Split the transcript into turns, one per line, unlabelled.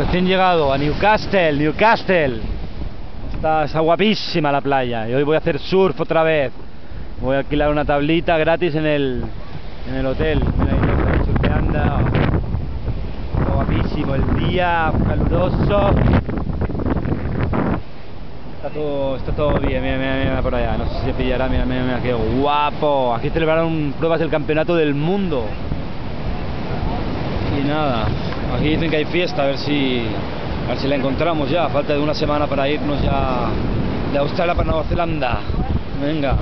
Recién llegado a Newcastle, Newcastle. Está, está guapísima la playa y hoy voy a hacer surf otra vez. Voy a alquilar una tablita gratis en el, en el hotel. Mira ahí surfeando. Está guapísimo el día, caluroso. Está todo, está todo bien, mira, mira, mira por allá, no sé si se pillará, mira, mira, mira, qué guapo. Aquí celebraron pruebas del campeonato del mundo. Nada, aquí dicen que hay fiesta, a ver si, a ver si la encontramos ya. Falta de una semana para irnos ya de Australia para Nueva Zelanda. Venga.